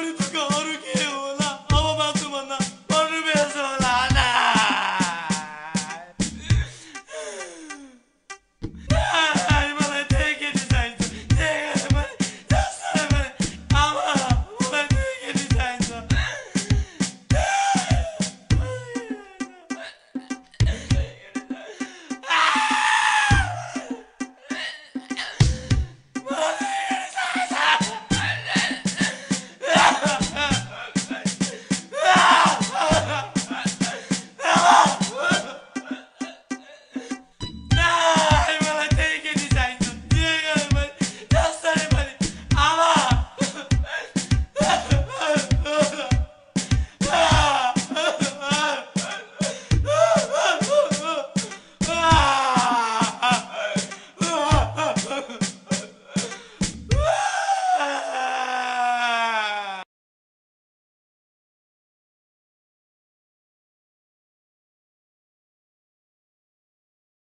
money for God.